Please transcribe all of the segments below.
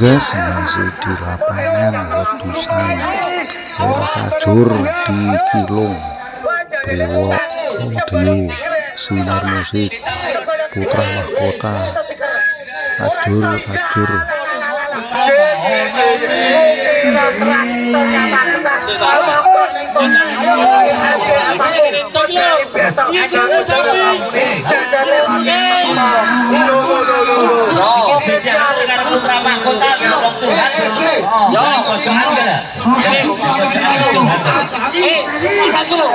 guys, masih di lapangan ledusan air kajur di Kilung. Brewok Audio Sinar Musik Putra Mahkota Kajur Kajur putra mahkota ngomong curhat yo kocokan kena jadi kocokan curhat eh apa dulu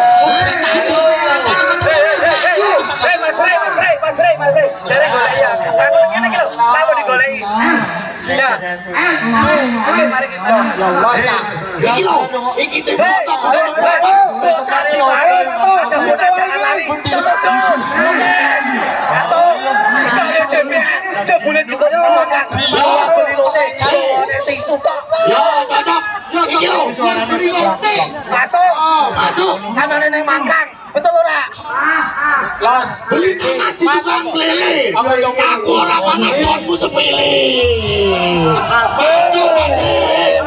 Mas Bray, Mas Bray, Mas Bray, Mas Bray. Jadi golek ya. Aku ngene iki lho, kamu digoleki. Ya. Oke, mari kita. Ya Allah. Iki lho, foto Wis mari. Jangan lari. Oke. Ngomongkan. Ya beli lote. Jebule tisu. Ya. Beli lote. Masuk. Masuk. Mangkang. Betul ora? Los. Beli tanah di tukang lele. Aku ora panas konmu sepele. Masuk masuk.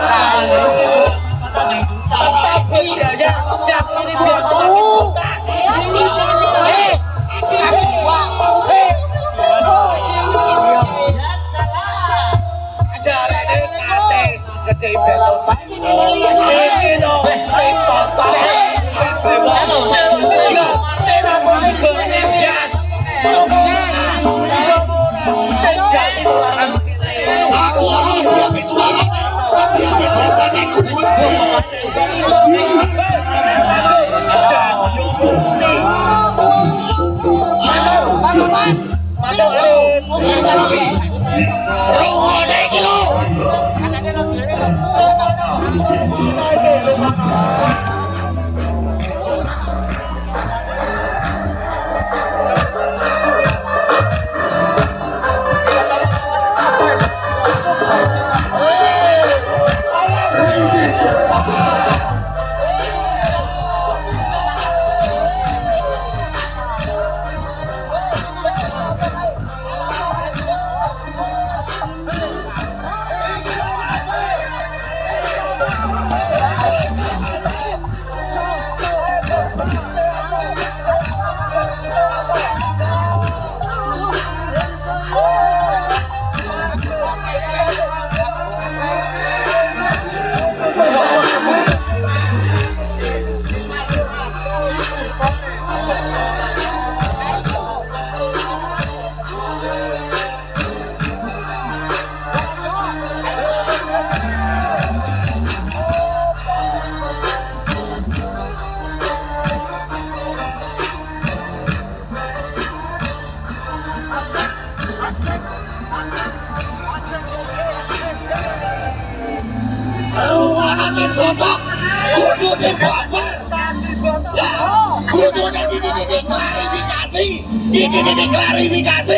Tetap beli ya. Ya ini Masuk, Rumone iki lho. Ruangan di klarifikasi. Iki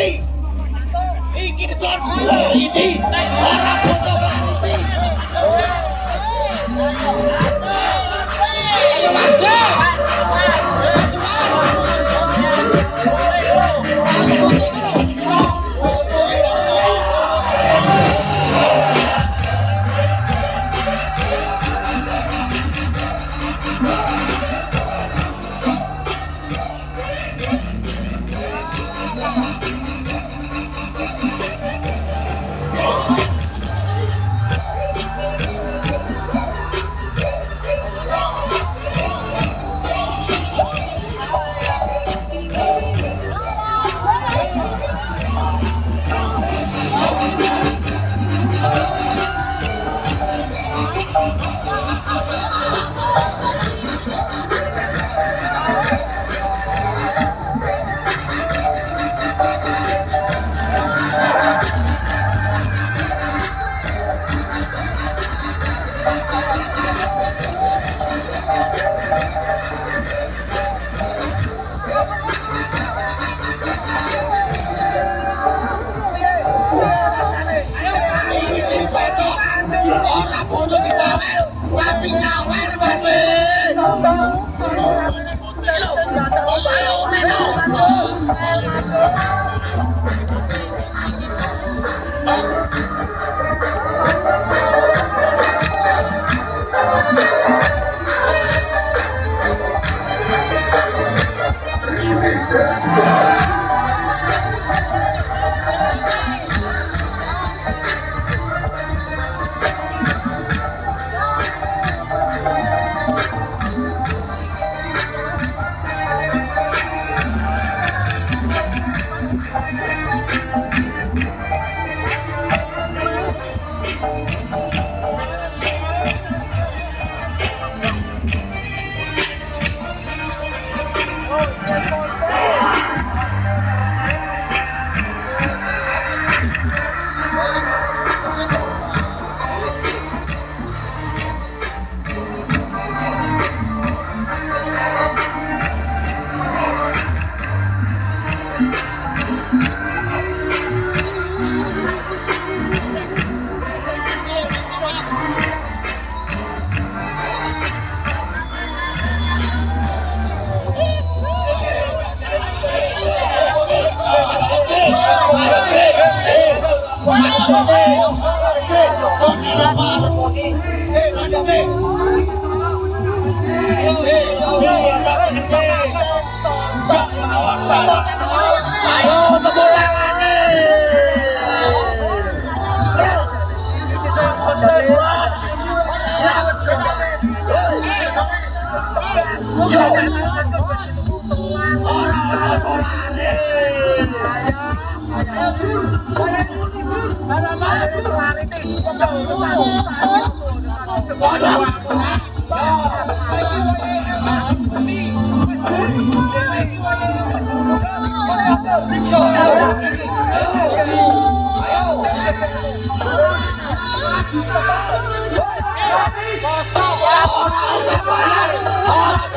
Orang-orang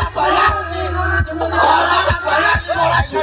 sebayar. Ayo,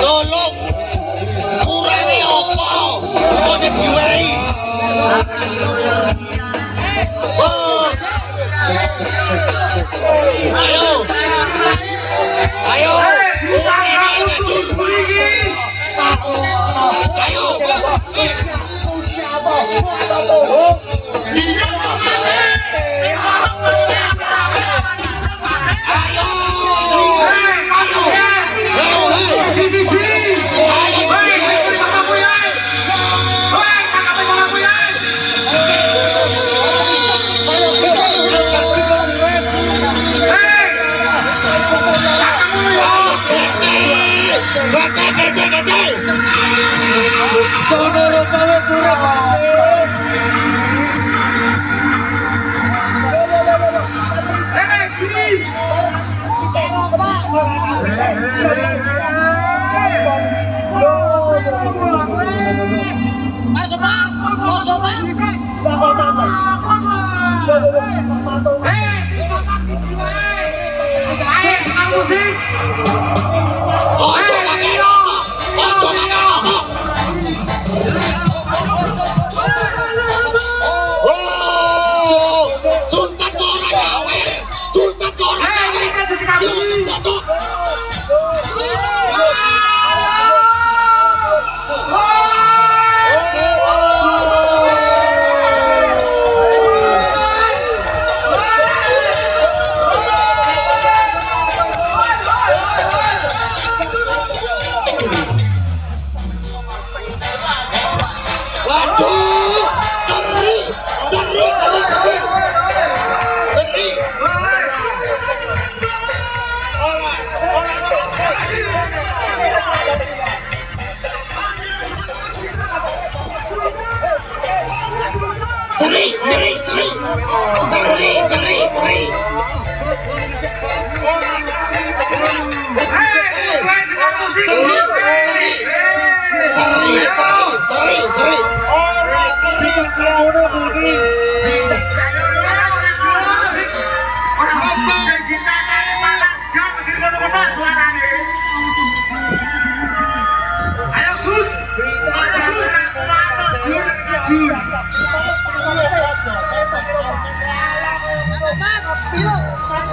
tolong, kurangi opo, ojo diwai. Oh. Ayo, ayo, ayo, ojo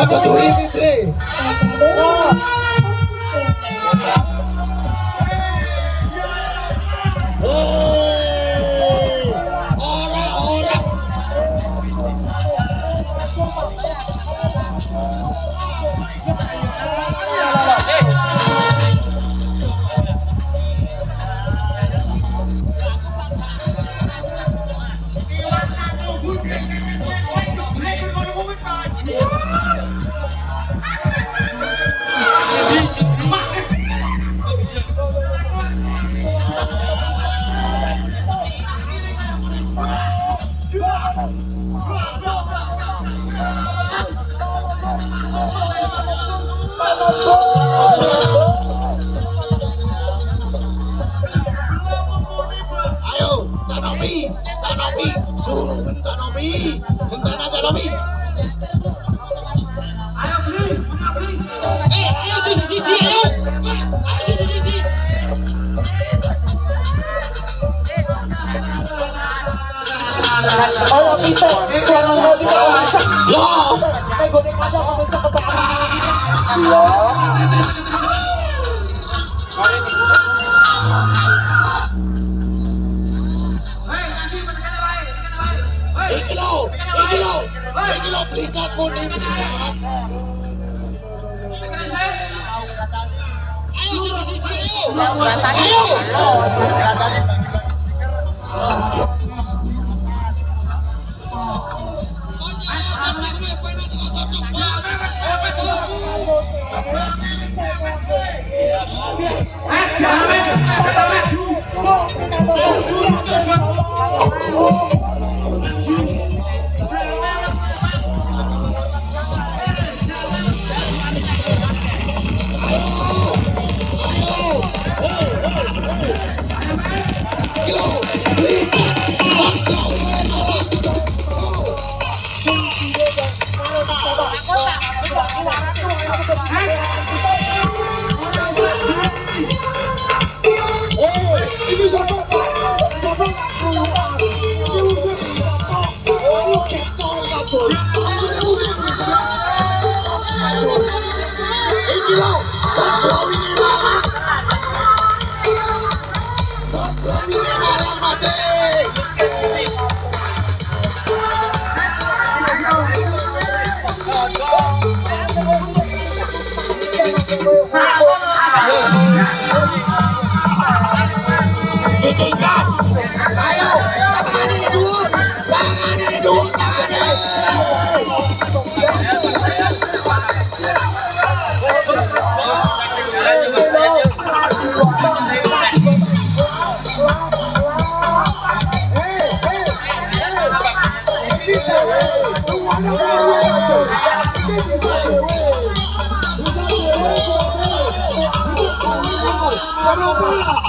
Aku tuh ini, Dre. Ayo, Tanomi, Tanomi, suruh Tanomi, Tanomi, Tanomi. Oh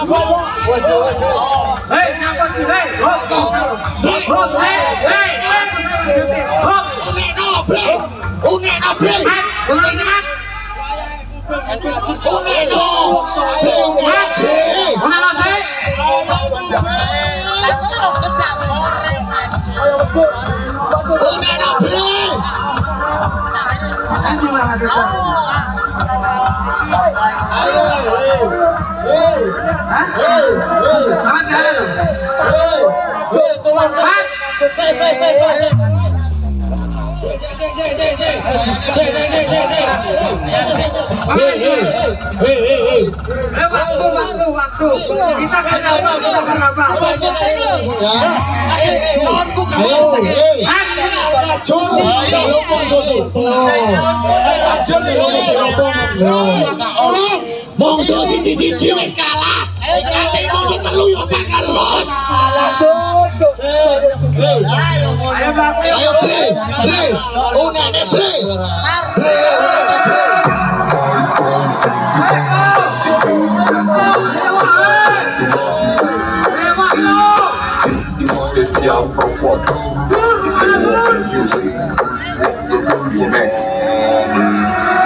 What's the, what's the? Hey, now what do they? Rob, Rob, hey, hey, hey, Rob. On that now, play. On that now, play. On that now. On that now. Play on that. Hey. On that now, say. On that now, play. On that now, play. Hei, hei, hei, hei, Selamat jalan tuh. hei. Cuk, tolong saya. Saya, saya, saya, saya, saya. waktu waktu waktu kita kasih apa tahunku kalah Mongso siji-siji wis kalah. Atimu ki telu yo bakal los. Salah jodoh. Ayo, Pak. Ayo bre, bre, unene bre. Bre, unene bre. Esse é o conforto Music Next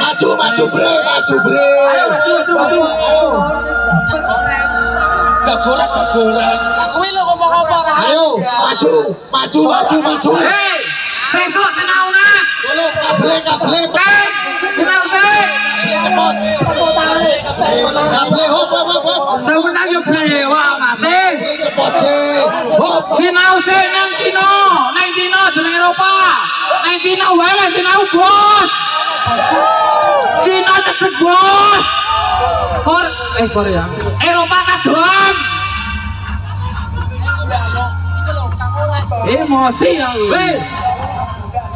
Maju, maju bre, maju bre. Ayo, maju, maju, maju. Ayo, maju, maju, maju, maju. Hei, sesuk Sebenarnya yo blewa Cina, Cina Cina. Cina eh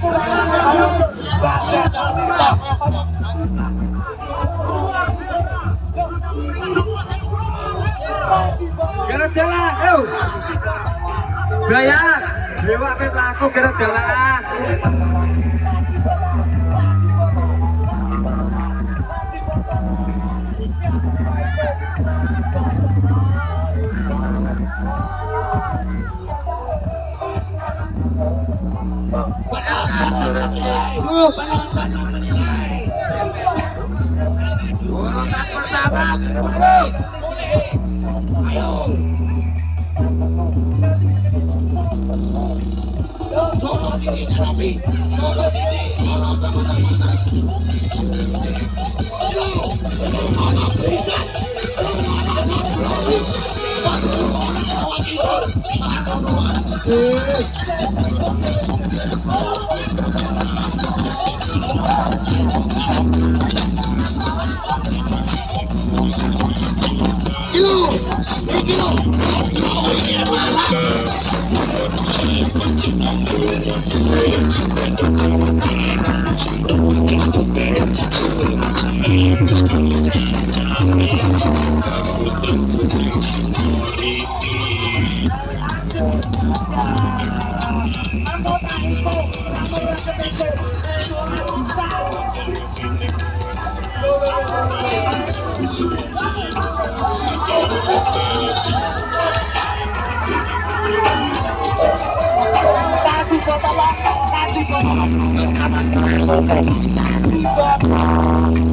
Kira jalan, ayo. Bayar. Dewa kira aku kira jalan. Urutan pertama. Kilo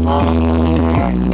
Thank